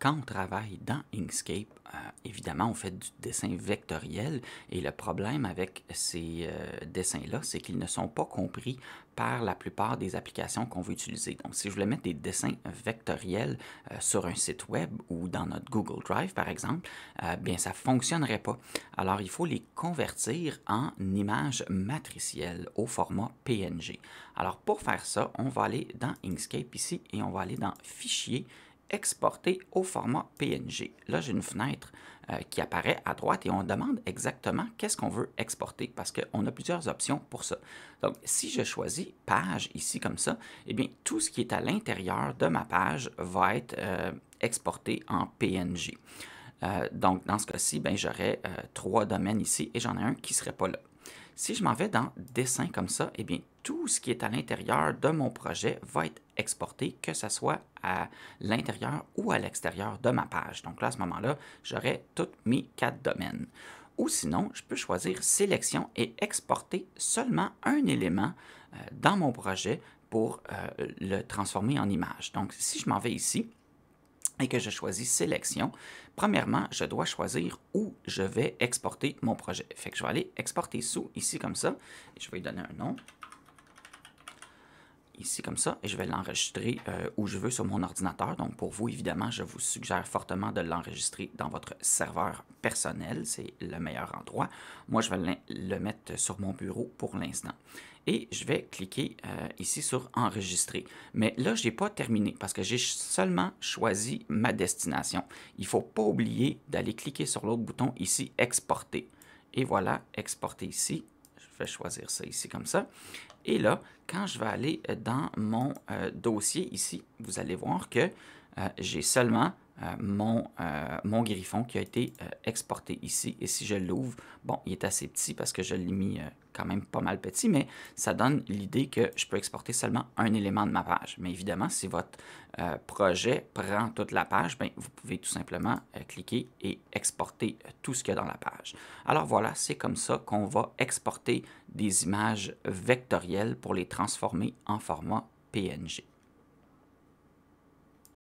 quand on travaille dans Inkscape, euh, évidemment, on fait du dessin vectoriel et le problème avec ces euh, dessins-là, c'est qu'ils ne sont pas compris par la plupart des applications qu'on veut utiliser. Donc, si je voulais mettre des dessins vectoriels euh, sur un site web ou dans notre Google Drive, par exemple, bien, ça ne fonctionnerait pas. Alors, il faut les convertir en images matricielles au format PNG. Alors, pour faire ça, on va aller dans Inkscape ici et on va aller dans Fichier exporter au format PNG. Là, j'ai une fenêtre euh, qui apparaît à droite et on demande exactement qu'est-ce qu'on veut exporter parce qu'on a plusieurs options pour ça. Donc, si je choisis page ici comme ça, eh bien, tout ce qui est à l'intérieur de ma page va être euh, exporté en PNG. Euh, donc, dans ce cas-ci, ben, j'aurais trois domaines ici et j'en ai un qui ne serait pas là. Si je m'en vais dans Dessin comme ça, eh bien, tout ce qui est à l'intérieur de mon projet va être exporté, que ce soit à l'intérieur ou à l'extérieur de ma page. Donc là, à ce moment-là, j'aurai tous mes quatre domaines. Ou sinon, je peux choisir Sélection et exporter seulement un élément euh, dans mon projet pour euh, le transformer en image. Donc, si je m'en vais ici, et que je choisis sélection, premièrement, je dois choisir où je vais exporter mon projet. Fait je vais aller exporter sous ici comme ça, et je vais lui donner un nom ici comme ça et je vais l'enregistrer euh, où je veux sur mon ordinateur. Donc pour vous, évidemment, je vous suggère fortement de l'enregistrer dans votre serveur personnel. C'est le meilleur endroit. Moi, je vais le mettre sur mon bureau pour l'instant. Et je vais cliquer euh, ici sur enregistrer. Mais là, je n'ai pas terminé parce que j'ai seulement choisi ma destination. Il ne faut pas oublier d'aller cliquer sur l'autre bouton ici, exporter. Et voilà, exporter ici. Vais choisir ça ici comme ça. Et là, quand je vais aller dans mon euh, dossier ici, vous allez voir que euh, j'ai seulement euh, mon, mon griffon qui a été exporté ici. Et si je l'ouvre, bon, il est assez petit parce que je l'ai mis quand même pas mal petit, mais ça donne l'idée que je peux exporter seulement un élément de ma page. Mais évidemment, si votre euh, projet prend toute la page, bien, vous pouvez tout simplement euh, cliquer et exporter euh, tout ce qu'il y a dans la page. Alors voilà, c'est comme ça qu'on va exporter des images vectorielles pour les transformer en format PNG.